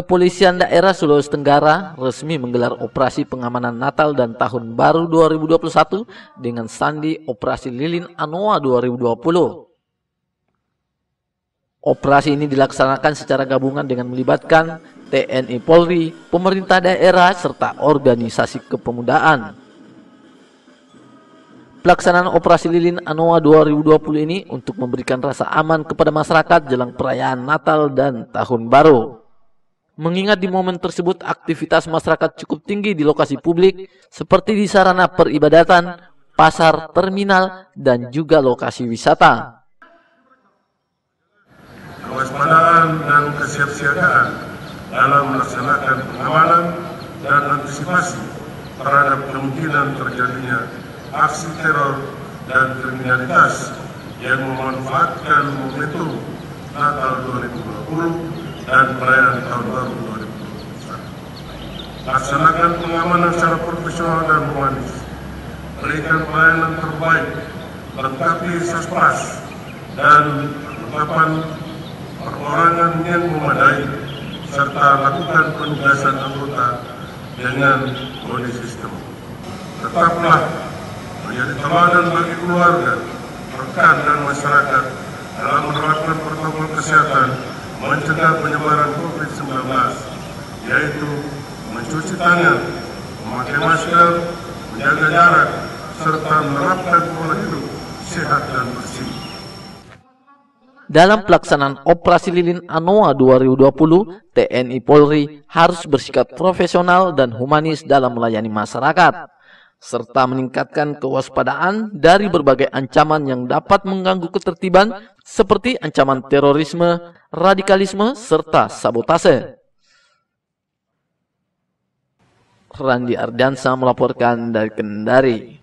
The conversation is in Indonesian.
Kepolisian Daerah Sulawesi Tenggara resmi menggelar operasi pengamanan Natal dan Tahun Baru 2021 dengan sandi Operasi Lilin Anoa 2020. Operasi ini dilaksanakan secara gabungan dengan melibatkan TNI Polri, pemerintah daerah, serta organisasi kepemudaan. Pelaksanaan Operasi Lilin Anoa 2020 ini untuk memberikan rasa aman kepada masyarakat jelang perayaan Natal dan Tahun Baru. Mengingat di momen tersebut aktivitas masyarakat cukup tinggi di lokasi publik seperti di sarana peribadatan, pasar, terminal, dan juga lokasi wisata. Kewaspadaan dan kesiapsiagaan dalam melaksanakan pengamanan dan antisipasi terhadap kemungkinan terjadinya aksi teror dan kriminalitas yang memanfaatkan momentum Natal 2020 dan Tahun Baru 2021. Laksanakan pengamanan secara profesional dan humanis. Berikan pelayanan terbaik, lengkapi saspas dan perlengkapan perorangan yang memadai, serta lakukan penugasan anggota dengan body system. Tetaplah menjadi teladan bagi keluarga, rekan dan masyarakat dalam menerapkan protokol kesehatan mencegah penyebaran COVID-19, yaitu mencuci tangan, memakai masker, menjaga jarak, serta menerapkan pola hidup sehat dan bersih. Dalam pelaksanaan Operasi Lilin Anoa 2020, TNI Polri harus bersikap profesional dan humanis dalam melayani masyarakat serta meningkatkan kewaspadaan dari berbagai ancaman yang dapat mengganggu ketertiban seperti ancaman terorisme, radikalisme, serta sabotase. Randi Ardansa melaporkan dari Kendari.